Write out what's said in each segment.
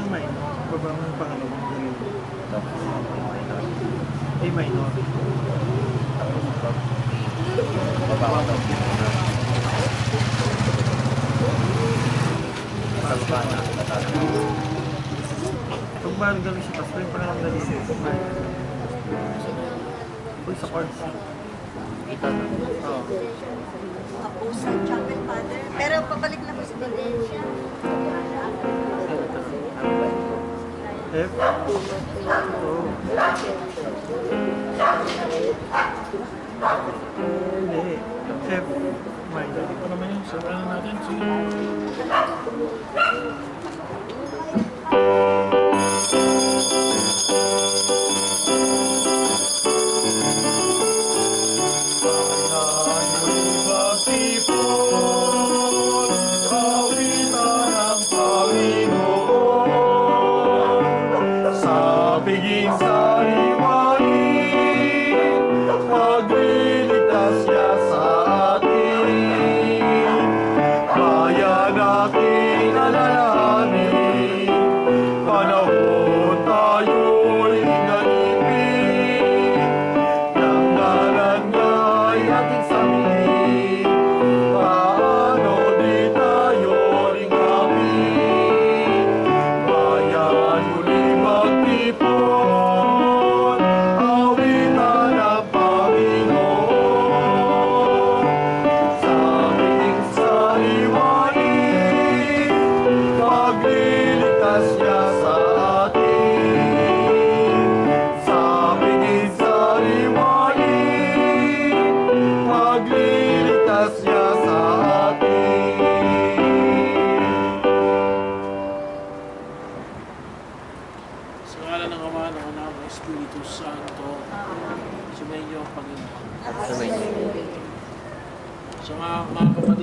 ng minor. Baba ng pangalawang galing. Tapos, minor. A minor. Tapos, baba ko daw. Sa baba na. Pag mahal galing siya, tapos yung pangalawang galing. Uy, sa chords. Kita na. Oo. Tapos sa Chapel Father. Pero pabalik na po sa Valencia. F. O. Hindi. F. Minor. Ito naman yun, sabahan natin. Sige.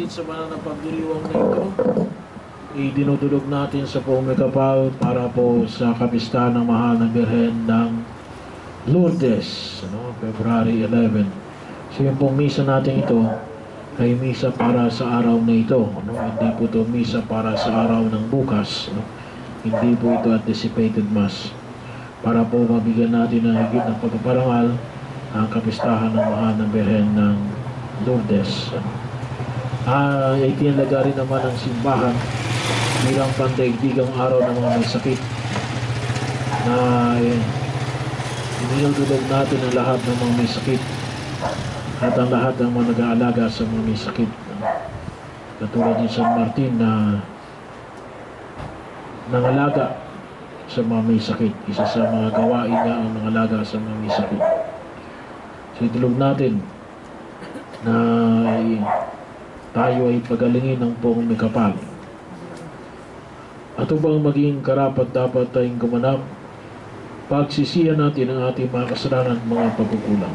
Kapatid, sa banal ng pagdiriwang na ito, idinudulog natin sa may kapal para po sa kapistahan ng mahal na Birhen ng Lourdes, ano, February 11. So yung pong misa natin ito ay misa para sa araw na ito. Ano? Hindi po ito misa para sa araw ng bukas. Ano? Hindi po ito anticipated mass. Para po mabigyan natin ng higit ng pagpaparangal ang kapistahan ng mahal na Birhen ng Lourdes. Ah, uh, itinalaga rin naman ang simbahan bilang pandaigdigang araw ng mga may sakit na eh, inilulog natin ang lahat ng mga may sakit at ang lahat ng mga nag-aalaga sa mga may sakit. Katulad ni San Martin na nangalaga sa mga may sakit. Isa sa mga gawain niya ang nangalaga sa mga may sakit. So itulog natin na eh, tayo ay pagalingin ng buong may kapal. At upang maging karapat dapat tayong gumanap, pagsisiyan natin ang ating mga kasalanan mga pagkukulang.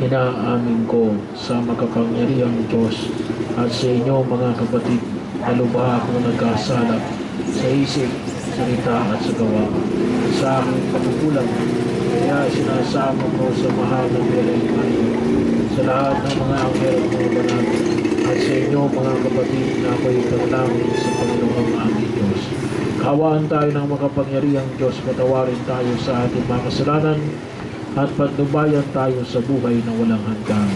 Inaamin ko sa makapangyarihang Diyos at sa inyo mga kapatid na lubha akong nagkasala sa isip, salita at sa gawa. Sa aking pagkukulang, kaya sinasama ko sa mahal Birhen Maria, sa lahat ng mga anghel at mga banal, at sa inyo mga kapatid na ako'y panalangin sa Panginoong aming Diyos. Kawaan tayo ng makapangyarihang Diyos, patawarin tayo sa ating mga kasalanan, at patnubayan tayo sa buhay na walang hanggan.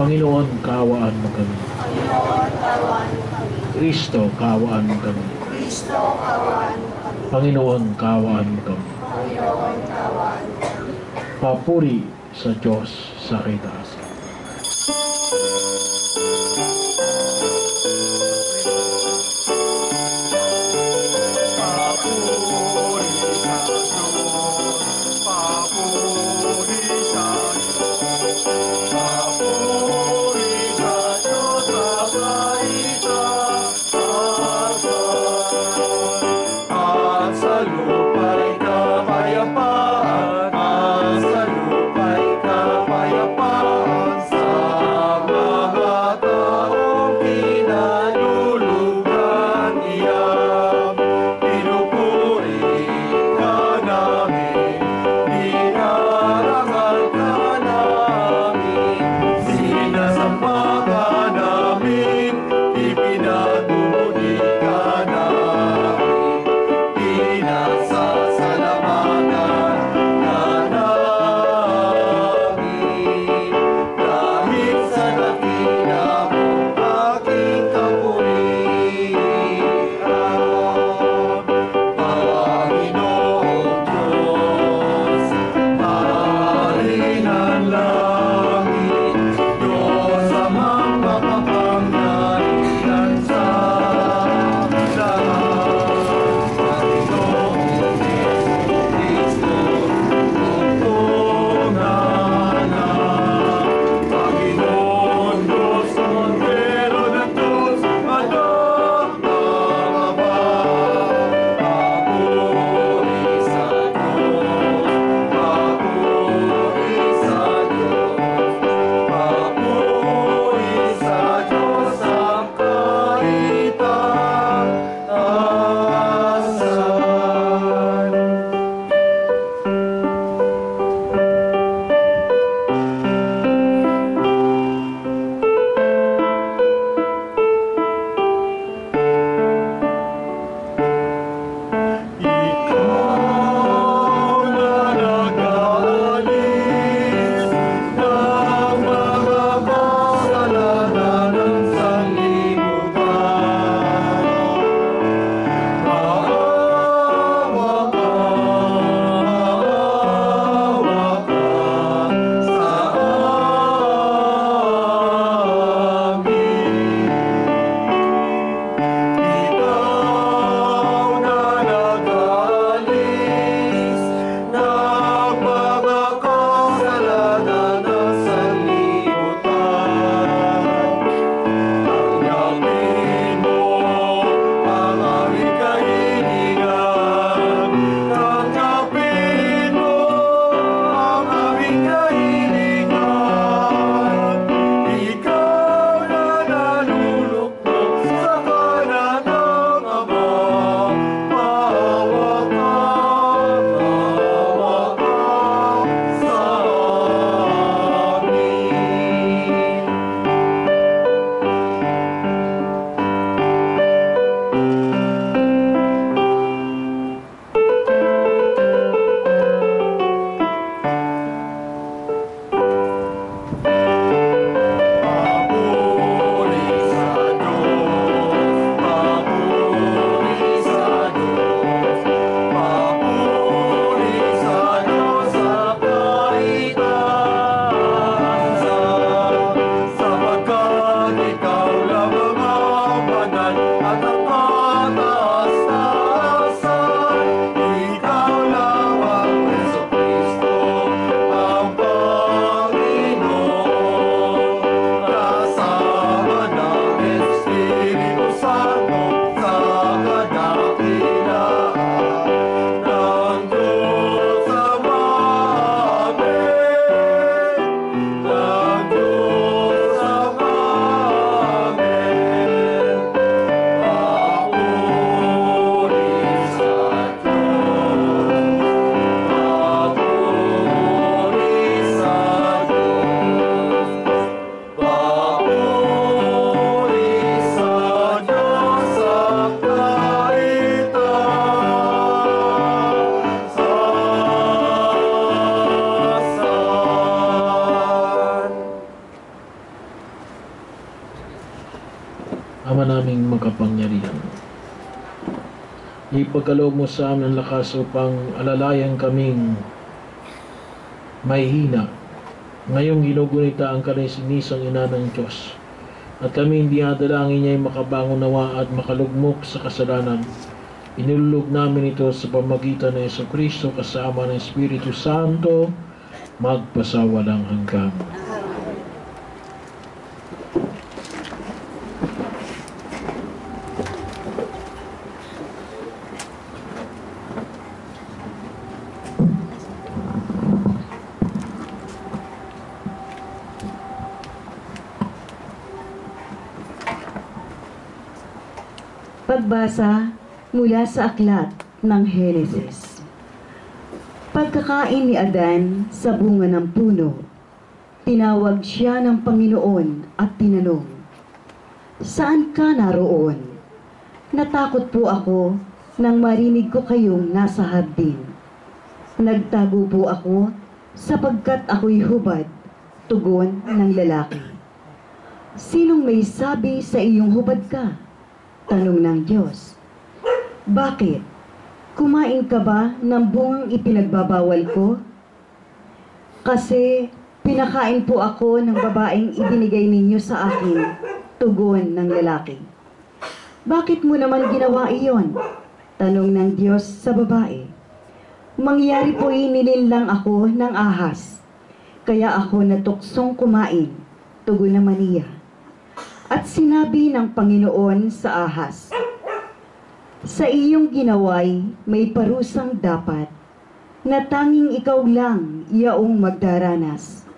Panginoon, kaawaan mo kami. Kristo, kaawaan mo kami. Panginoon, kawan mo kami. Papuri sa Diyos sa kitaas. Ipagkaloob mo sa amin ang lakas upang alalayan kaming may hina. Ngayong ginugunita ang kanisinisang ina ng Diyos. At kami hindi adalangin niya ay makabangon nawa at makalugmok sa kasalanan. Inulog namin ito sa pamagitan ng Yeso Kristo kasama ng Espiritu Santo magpasawalang hanggang. Pagbasa mula sa aklat ng Henesis. Pagkakain ni Adan sa bunga ng puno, tinawag siya ng Panginoon at tinanong, Saan ka naroon? Natakot po ako nang marinig ko kayong nasa hardin. Nagtago po ako sapagkat ako'y hubad, tugon ng lalaki. Sinong may sabi sa iyong hubad ka? Tanong ng Diyos. Bakit? Kumain ka ba ng bungang ipinagbabawal ko? Kasi pinakain po ako ng babaeng ibinigay ninyo sa akin, tugon ng lalaki. Bakit mo naman ginawa iyon? Tanong ng Diyos sa babae. Mangyari po lang ako ng ahas. Kaya ako natuksong kumain, tugon naman niya. At sinabi ng Panginoon sa ahas, Sa iyong ginaway may parusang dapat, na tanging ikaw lang iyaong magdaranas.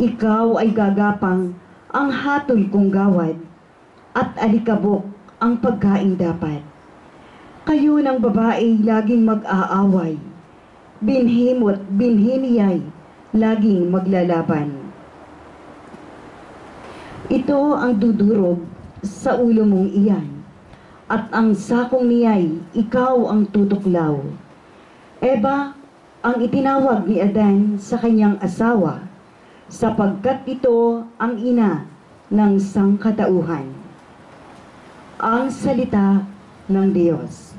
Ikaw ay gagapang ang hatol kong gawad, at alikabok ang pagkain dapat. Kayo ng babae laging mag-aaway, binhimot binhiniyay, laging maglalaban. Ito ang dudurog sa ulo mong iyan, at ang sakong niyay, ikaw ang tutuklaw. Eba, ang itinawag ni Adan sa kanyang asawa, sapagkat ito ang ina ng sangkatauhan. Ang salita ng Diyos.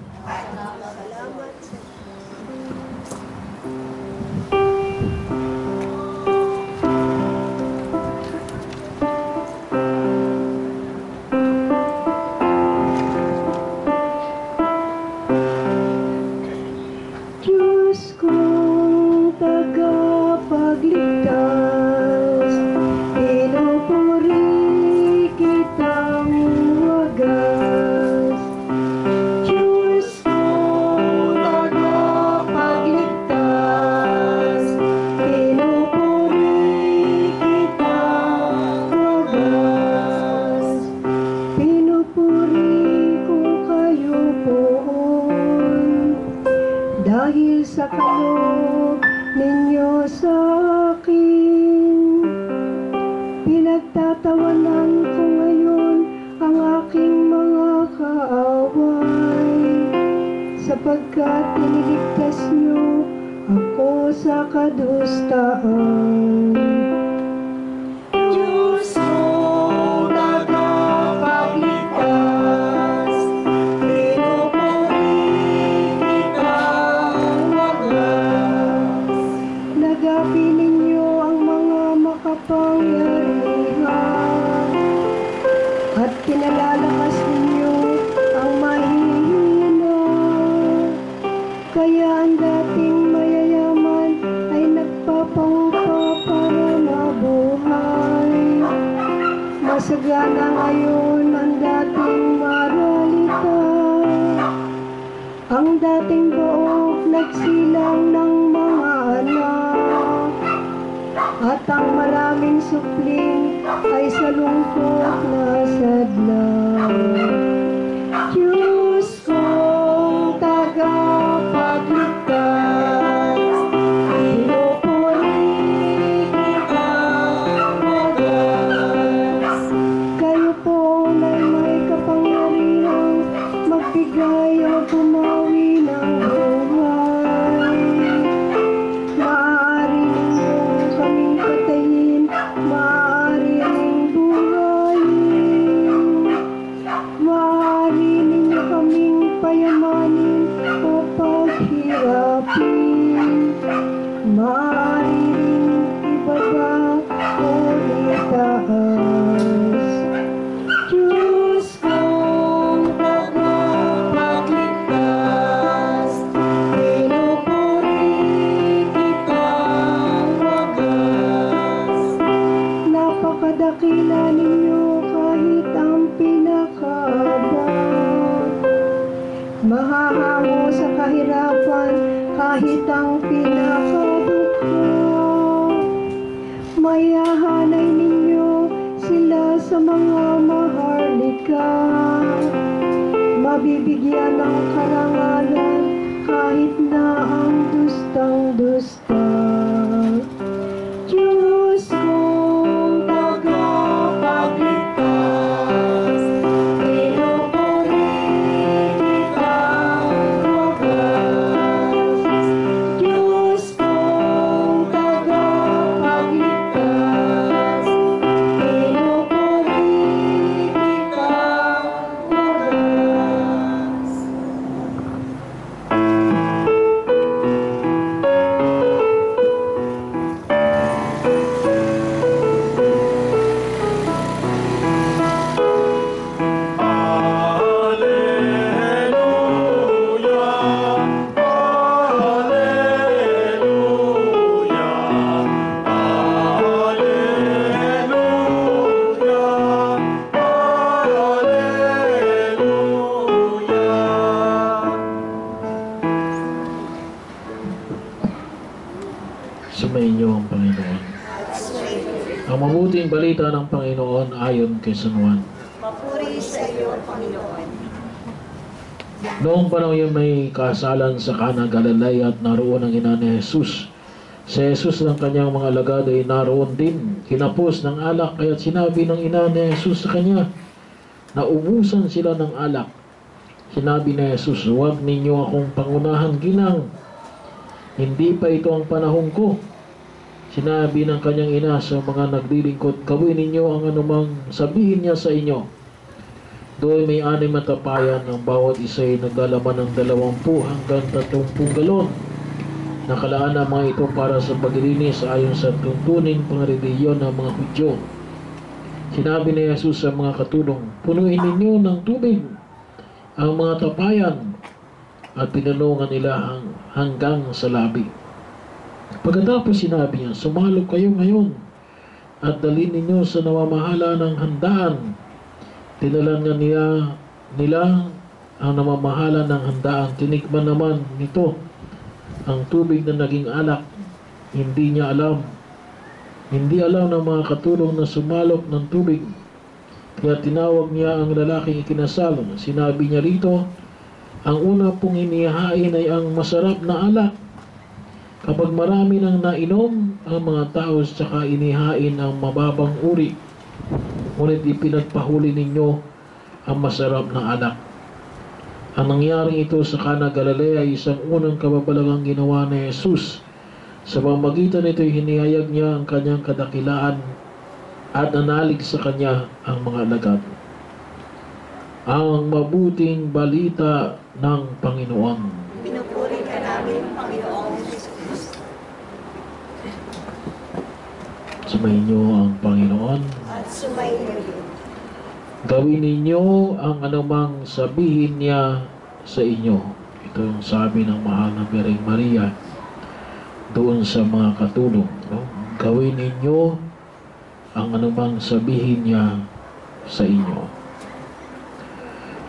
Yes. Ang mabuting balita ng Panginoon ayon kay San Juan. Papuri sa iyo, Panginoon. Noong panahon yun may kasalan sa Kana, Galilea at naroon ang ina ni Jesus. Si Jesus ng kanyang mga alagad ay naroon din. Kinapos ng alak kaya't sinabi ng ina ni Jesus sa kanya, naubusan sila ng alak. Sinabi ni Jesus, huwag ninyo akong pangunahan ginang. Hindi pa ito ang panahon ko. Sinabi ng kanyang ina sa mga naglilingkod, gawin ninyo ang anumang sabihin niya sa inyo. Doon may anim na tapayan ng bawat isa ay naglalaman ng dalawampu hanggang tatlongpung galon. Nakalaan ang mga ito para sa paglilinis ayon sa tuntunin pangreliyon ng mga Hudyo. Sinabi ni Jesus sa mga katulong, punuin ninyo ng tubig ang mga tapayan at pinanungan nila hang, hanggang sa labi. Pagkatapos sinabi niya, sumalo kayo ngayon at dalhin ninyo sa namamahala ng handaan Tinalan nga niya, nila ang namamahala ng handaan. Tinikman naman nito ang tubig na naging alak. Hindi niya alam. Hindi alam ng mga katulong na sumalok ng tubig. Kaya tinawag niya ang lalaking ikinasal. Sinabi niya rito, ang una pong inihain ay ang masarap na alak. Kapag marami nang nainom, ang mga tao saka inihain ang mababang uri ngunit ipinagpahuli ninyo ang masarap na anak. Ang nangyaring ito sa Kana Galilea ay isang unang kababalagang ginawa ni Jesus. Sa pamagitan nito hinihayag niya ang kanyang kadakilaan at nanalig sa kanya ang mga alagad. Ang mabuting balita ng Panginoon. Pinupuri ka namin, Panginoong Jesus. Sumayin ang Panginoon. At sumayin din. Gawin ninyo ang anumang sabihin niya sa inyo. Ito yung sabi ng mahal na Bireng Maria doon sa mga katulong. No? Gawin ninyo ang anumang sabihin niya sa inyo.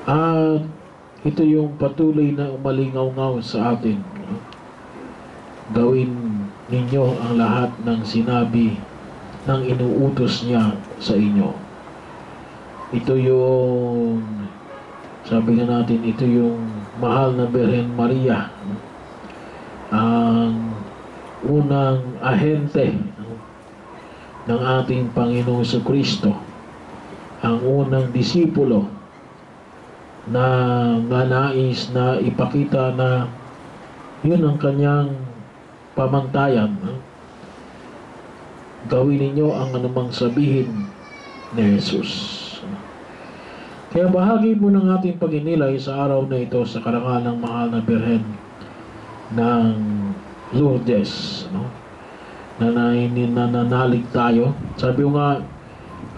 At ito yung patuloy na umalingaw-ngaw sa atin. No? Gawin ninyo ang lahat ng sinabi ng inuutos niya sa inyo. Ito yung, sabi nga natin, ito yung mahal na Birhen Maria. Ang unang ahente ng ating Panginoong sa Kristo. Ang unang disipulo na nga nais na ipakita na yun ang kanyang pamantayan. Gawin ninyo ang anumang sabihin ni Jesus. Kaya bahagi po ng ating paginilay sa araw na ito sa karangal ng mahal na Birhen ng Lourdes. No? Na na nanalig tayo. Sabi ko nga,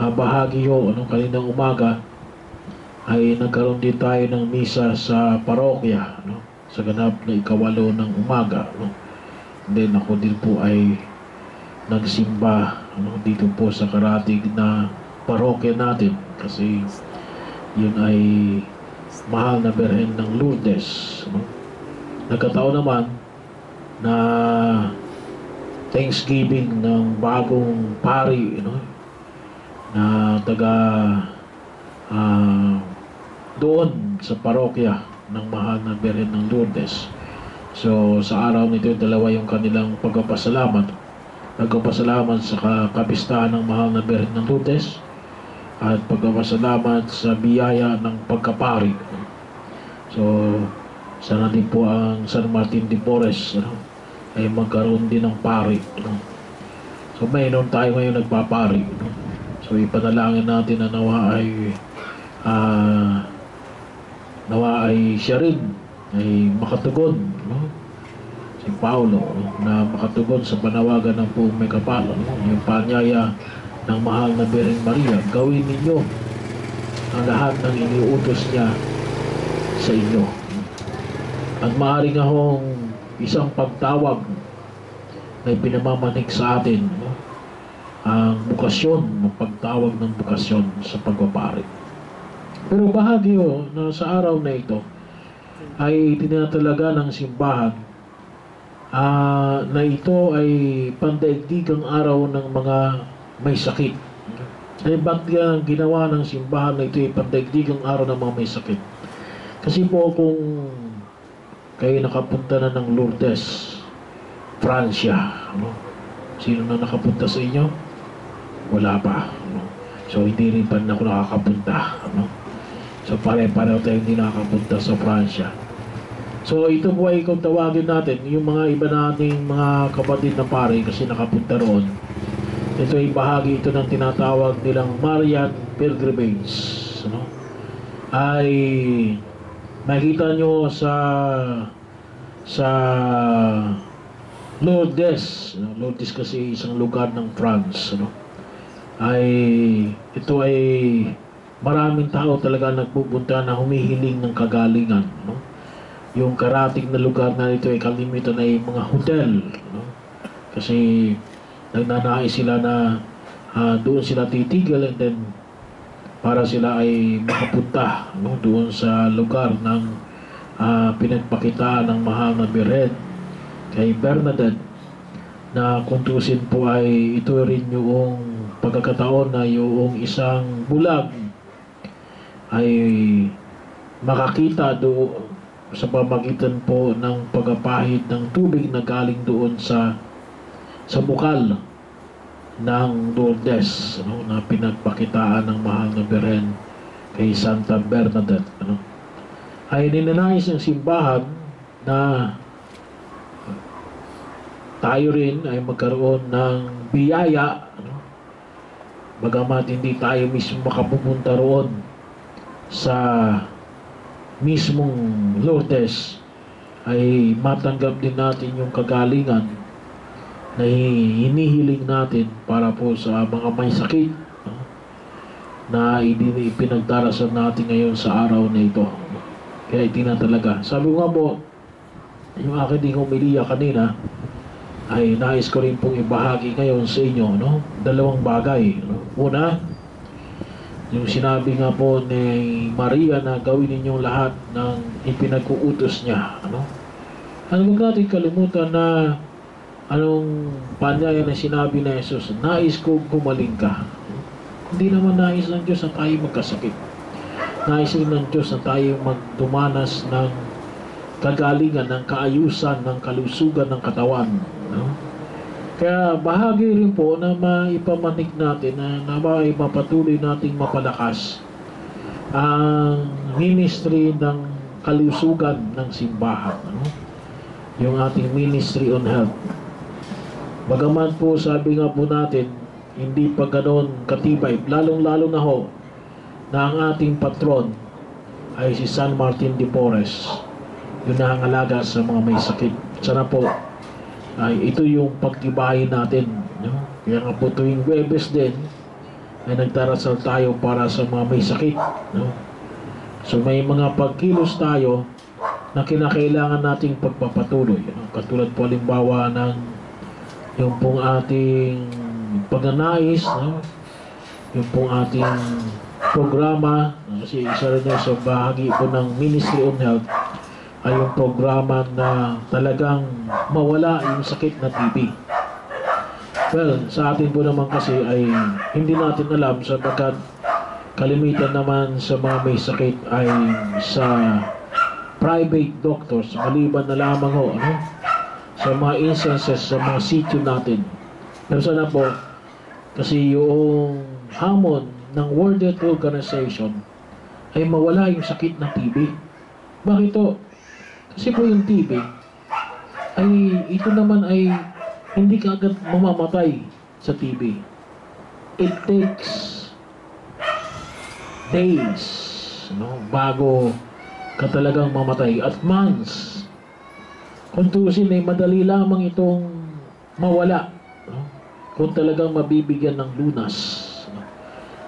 ah, bahagi yun, ano, kaninang umaga, ay nagkaroon din tayo ng misa sa parokya, no? sa ganap na ikawalo ng umaga. No? Then ako din po ay nagsimba ano, dito po sa karatig na parokya natin kasi yun ay mahal na berhen ng Lourdes. No? Nagkataon naman na Thanksgiving ng bagong pari, you know, na taga ah, doon sa parokya ng mahal na Birhen ng Lourdes. So sa araw nito, dalawa yung kanilang pagpapasalamat. Pagpapasalamat sa ka- kapistahan ng mahal na Birhen ng Lourdes at pagpapasalamat sa biyaya ng pagkapari. So, sana din po ang San Martin de Porres ano, ay magkaroon din ng pari. ano. So, mayroon tayo ngayon nagpapari. ano. So, ipanalangin natin na nawa ay ah, nawa ay siya rin ay makatugon. No? Si Paulo na makatugon sa panawagan ng buong may kapal. no? Yung panyaya ng mahal na Bireng Maria, gawin ninyo ang lahat ng iniutos niya sa inyo. At maaari nga hong isang pagtawag na pinamamanik sa atin ang bukasyon, ang pagtawag ng bukasyon sa pagpapari. Pero bahagi ho na sa araw na ito ay tinatalaga ng simbahan ah, na ito ay pandaigdigang araw ng mga may sakit. Ay ba't yan ang ginawa ng simbahan na ito ay pandaigdigang araw ng mga may sakit? Kasi po kung kayo nakapunta na ng Lourdes, Francia, ano? Sino na nakapunta sa inyo? Wala pa. Ano? So hindi rin pa rin ako nakakapunta. Ano? So pare-pareho tayo hindi nakakapunta sa Francia. So ito po ay kung tawagin natin, yung mga iba nating mga kapatid na pare kasi nakapunta roon. Ito ay bahagi ito ng tinatawag nilang Marian Pilgrimage. Ano? Ay makita nyo sa sa Lourdes. ano, Lourdes kasi isang lugar ng France. Ano? Ay ito ay maraming tao talaga nagpupunta na humihiling ng kagalingan. No? Yung karating na lugar na ito ay kalimitan ay mga hotel. No? Kasi nagnanais sila na ah, doon sila titigil and then para sila ay makapunta no? doon sa lugar ng ah, pinagpakitaan ng mahal na Birhen kay Bernadette na kuntusin po ay ito rin yung pagkakataon na yung isang bulag ay makakita do sa pamagitan po ng pagpapahid ng tubig na galing doon sa sa bukal ng Lourdes ano, na pinagpakitaan ng mahal na Beren kay Santa Bernadette ano. ay ninanais ng simbahan na tayo rin ay magkaroon ng biyaya ano, bagamat hindi tayo mismo makapupunta roon sa mismong Lourdes ay matanggap din natin yung kagalingan na hinihiling natin para po sa mga may sakit no? na ipinagdarasan natin ngayon sa araw na ito. Kaya itinatalaga. Sabi ko nga po, yung akin ding humiliya kanina, ay nais ko rin pong ibahagi ngayon sa inyo, no? Dalawang bagay. No? Una, yung sinabi nga po ni Maria na gawin ninyong lahat ng ipinag-uutos niya, ano? Ano wag natin kalimutan na anong panyaya na sinabi na Jesus, nais ko gumaling ka. Hindi naman nais ng Diyos na tayo magkasakit. Nais rin ng Diyos na tayo magdumanas ng kagalingan, ng kaayusan, ng kalusugan ng katawan. No? Kaya bahagi rin po na maipamanik natin na, na maipapatuloy nating mapalakas ang ministry ng kalusugan ng simbahan. Ano? Yung ating ministry on health. Bagaman po sabi nga po natin, hindi pa ganoon katibay, lalong-lalo na ho, na ang ating patron ay si San Martin de Porres. Yung nangangalaga sa mga may sakit. Sana po, ay ito yung pagtibayin natin. No? Kaya nga po tuwing Webes din, ay nagdarasal tayo para sa mga may sakit. No? So may mga pagkilos tayo na kinakailangan nating pagpapatuloy. No? Katulad po halimbawa ng yung pong ating pagnanais, no? yung pong ating programa, no? kasi isa rin sa bahagi po ng Ministry on Health, ay yung programa na talagang mawala yung sakit na TB. Well, sa atin po naman kasi ay hindi natin alam sapagkat kalimitan naman sa mga may sakit ay sa private doctors maliban na lamang ho ano, sa mga instances sa mga sitio natin. Pero sana po kasi yung hamon ng World Health Organization ay mawala yung sakit na TB. Bakit to? Kasi po yung TB ay ito naman ay hindi ka agad mamamatay sa TB. It takes days no, bago ka talagang mamatay at months. Kung tuusin ay madali lamang itong mawala no, kung talagang mabibigyan ng lunas. No.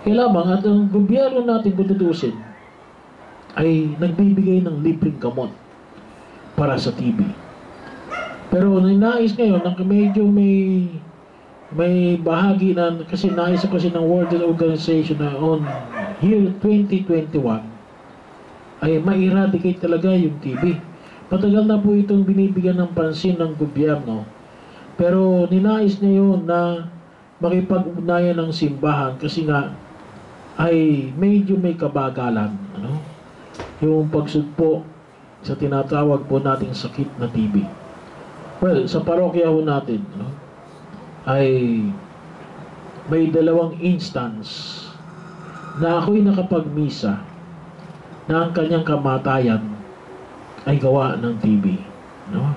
Kaya lamang at ang gobyerno natin kung tutusin ay nagbibigay ng libreng gamot para sa TB. Pero nais ngayon na medyo may may bahagi na kasi nais kasi ng World Health Organization na on year 2021 ay ma-eradicate talaga yung TB. Matagal na po itong binibigyan ng pansin ng gobyerno. Pero ninais niya yun na makipag-ugnayan ng simbahan kasi nga ay medyo may kabagalan. Ano? Yung pagsugpo sa tinatawag po nating sakit na TB. Well, sa parokya ho natin, no, ay may dalawang instance na ako'y nakapagmisa na ang kanyang kamatayan ay gawa ng TB. No?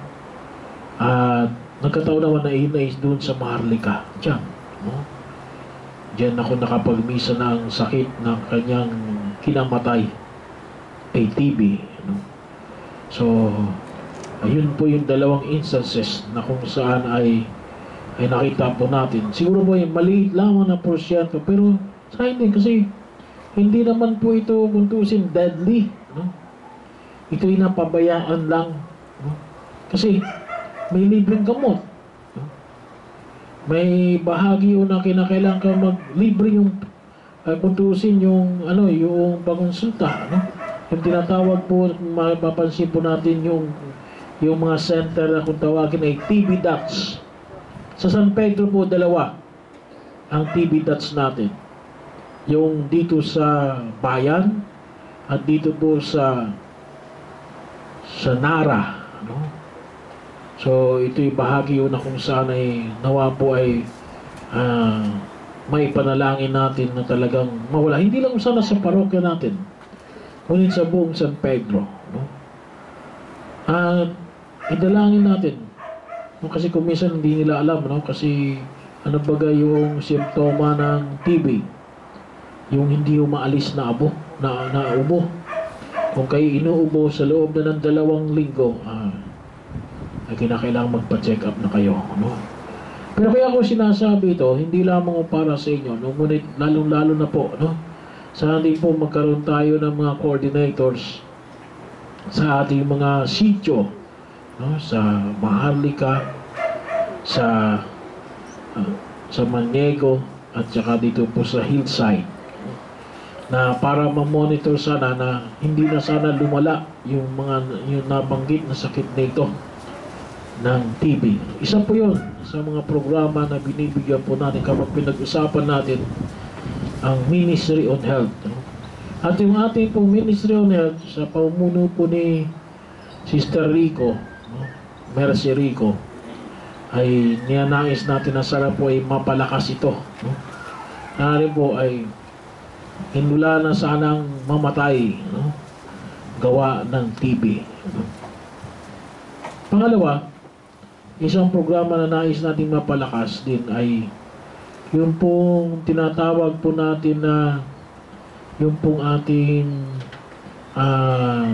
At nagkataon naman na inais doon sa Maharlika. Diyan. No? Diyan ako nakapagmisa ng sakit ng kanyang kinamatay ay TB. So, ayun po yung dalawang instances na kung saan ay ay nakita po natin. Siguro po yung maliit lamang na porsyento pero sa hindi kasi hindi naman po ito kung tuusin deadly. No? Ito yung napabayaan lang. No? Kasi may libreng gamot. No? May bahagi o na kinakailangan ka mag-libre yung ay kung tuusin yung ano yung pagkonsulta no? Yung tinatawag po mapapansin po natin yung yung mga center na kung tawagin ay TB dots. Sa San Pedro po dalawa ang TB dots natin. Yung dito sa bayan at dito po sa sa Nara no? so ito'y bahagi yun na kung saan ay nawa po ay ah, may panalangin natin na talagang mawala. Hindi lang sana sa parokya natin ngunit sa buong San Pedro no? at idalangin natin no? kasi kung hindi nila alam no? kasi ano baga yung simptoma ng TB yung hindi umaalis na abo, na, na ubo. Kung kayo inuubo sa loob na ng dalawang linggo, ah, ay kinakailangan magpa-check up na kayo. No? Pero kaya ko sinasabi ito, hindi lamang para sa inyo, no? ngunit lalong-lalo na po, no? Sana din po magkaroon tayo ng mga coordinators sa ating mga sityo, no? sa Maharlika, sa ah, sa Maniego, at saka dito po sa hillside na para ma-monitor sana na hindi na sana lumala yung mga yung nabanggit na sakit nito ng TB. Isa po yun sa mga programa na binibigyan po natin kapag pinag-usapan natin ang Ministry on Health. no? At yung ating pong Ministry on Health sa pamumuno po ni Sister Rico, no? Mercy Rico, ay niyanais natin na sana po ay mapalakas ito. No? Nari po ay hinula na sanang mamatay no? gawa ng TB. No? Pangalawa, isang programa na nais nating mapalakas din ay yung pong tinatawag po natin na yung pong ating ah,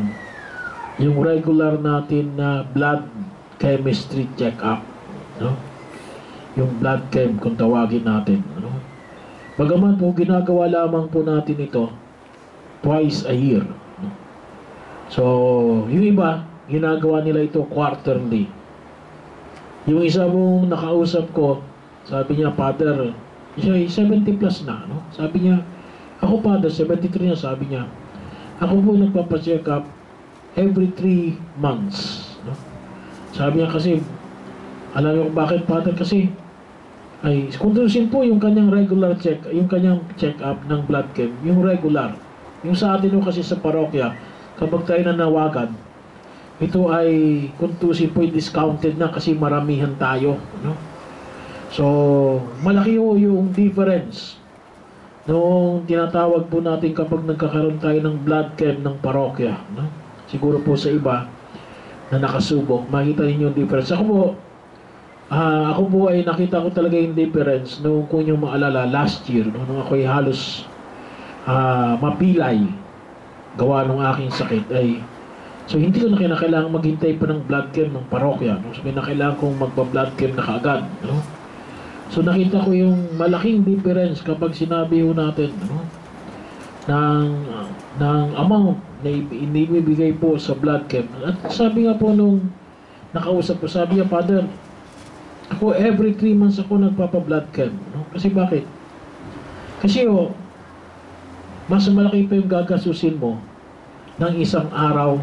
yung regular natin na blood chemistry check-up. No? Yung blood chem kung tawagin natin. No? Bagaman po ginagawa lamang po natin ito twice a year. no? So, yung iba, ginagawa nila ito quarterly. Yung isa mong nakausap ko, sabi niya, Father, siya ay 70 plus na, no? Sabi niya, ako Father, 73 na, sabi niya, ako po nagpapacheck up every 3 months. No? Sabi niya kasi, alam niyo kung bakit, Father? Kasi, ay, kundusin po yung kanyang regular check, yung kanyang check-up ng blood chem, yung regular. Yung sa atin yung kasi sa parokya, kapag tayo nanawagan, ito ay kuntusin po discounted na kasi maramihan tayo. No? So, malaki ho yung difference noong tinatawag po natin kapag nagkakaroon tayo ng blood chem ng parokya. No? Siguro po sa iba na nakasubok, makita ninyo yung difference. Ako po, ah, ako po ay nakita ko talaga yung difference noong kung yung maalala last year, no, nung ako ay halos ah, mapilay gawa ng aking sakit ay So hindi ko na kinakailangan maghintay pa ng blood chem ng parokya. No? So kinakailangan kong magpa-blood chem na kaagad. No? So nakita ko yung malaking difference kapag sinabi ho natin no? ng, ng amount na inibigay po sa blood chem. At sabi nga po nung nakausap ko, sabi niya, Father, ako every 3 months ako nagpapa-blood chem. No? Kasi bakit? Kasi oh, mas malaki pa yung gagasusin mo ng isang araw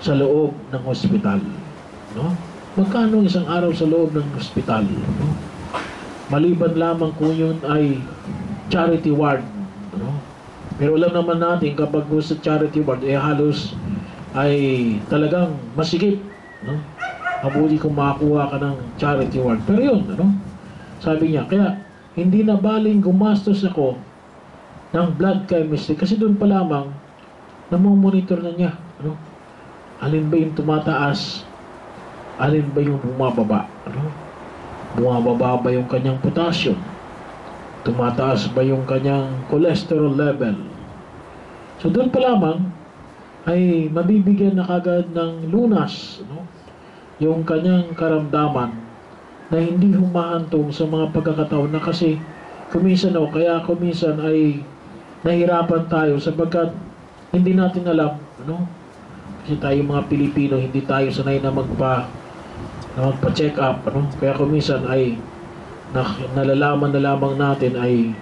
sa loob ng ospital. No? Magkano ang isang araw sa loob ng ospital? No? Maliban lamang kung yun ay charity ward. No? Pero alam naman natin kapag sa charity ward, eh halos ay talagang masigip. No? Mabuti kung makakuha ka ng charity ward. Pero yun, ano? sabi niya, kaya hindi na baling gumastos ako ng blood chemistry kasi doon pa lamang namomonitor na niya. Ano? alin ba yung tumataas, alin ba yung bumababa. Ano? Bumababa ba yung kanyang potassium? Tumataas ba yung kanyang cholesterol level? So doon pa lamang ay mabibigyan na kagad ng lunas no? yung kanyang karamdaman na hindi humahantong sa mga pagkakataon na kasi kuminsan o kaya kuminsan ay nahirapan tayo sapagkat hindi natin alam ano, kasi tayo mga Pilipino, hindi tayo sanay na magpa na magpa-check up, ano? Kaya kuminsan ay na, nalalaman na lamang natin ay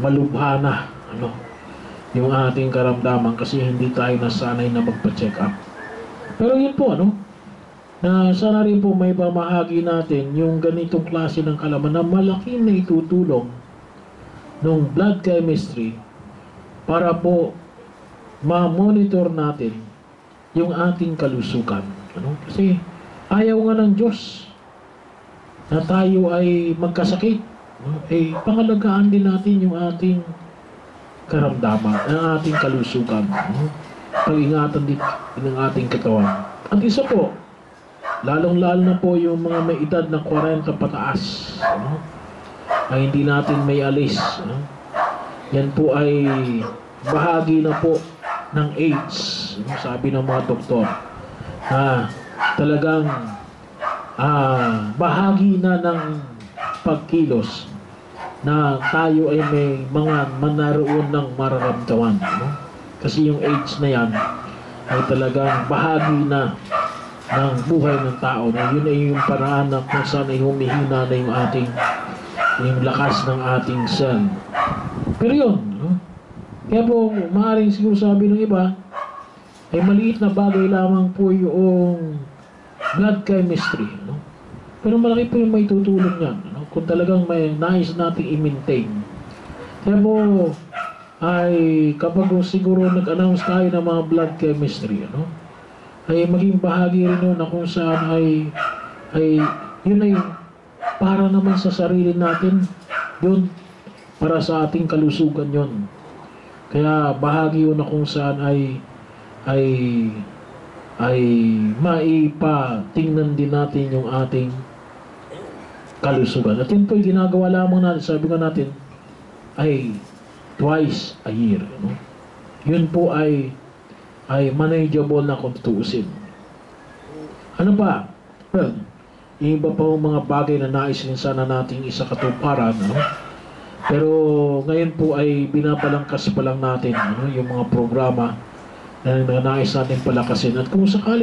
malubha na, ano? Yung ating karamdaman kasi hindi tayo nasanay na magpa-check up. Pero yun po, ano? Na sana rin po may pamahagi natin yung ganitong klase ng kalaman na malaki na itutulong ng blood chemistry para po ma-monitor natin yung ating kalusugan. Ano? Kasi ayaw nga ng Diyos na tayo ay magkasakit. Eh, pangalagaan din natin yung ating karamdaman, ang ating kalusugan. Pag-ingatan din ng ating katawan. At isa po, lalong-lalo na po yung mga may edad na 40 pataas. Ano? Ay hindi natin may alis. Ano? Yan po ay bahagi na po ng AIDS, sabi ng mga doktor, na talagang ah, bahagi na ng pagkilos na tayo ay may mga manaroon ng mararamdaman. No? Kasi yung AIDS na yan ay talagang bahagi na ng buhay ng tao. Na yun ay yung paraan na kung saan ay humihina na yung ating yung lakas ng ating cell. Pero yun, no? Kaya po, maaaring siguro sabi ng iba, ay maliit na bagay lamang po yung blood chemistry. No? Pero malaki po yung may tutulong yan. No? Kung talagang may nais natin i-maintain. Kaya po, ay kapag siguro nag-announce tayo ng mga blood chemistry, ano? ay maging bahagi rin yun na kung saan ay, ay yun ay para naman sa sarili natin, yun, para sa ating kalusugan yun. Kaya bahagi yun na kung saan ay ay ay maipatingnan din natin yung ating kalusugan. At yun po yung ginagawa lamang natin, sabi nga natin, ay twice a year. No? Yun po ay ay manageable na kung tutuusin. Ano pa? Well, iba pa mga bagay na nais din sana nating isa katuparan, no? Pero ngayon po ay binapalangkas pa lang natin ano, yung mga programa na nais natin palakasin. At kung sakali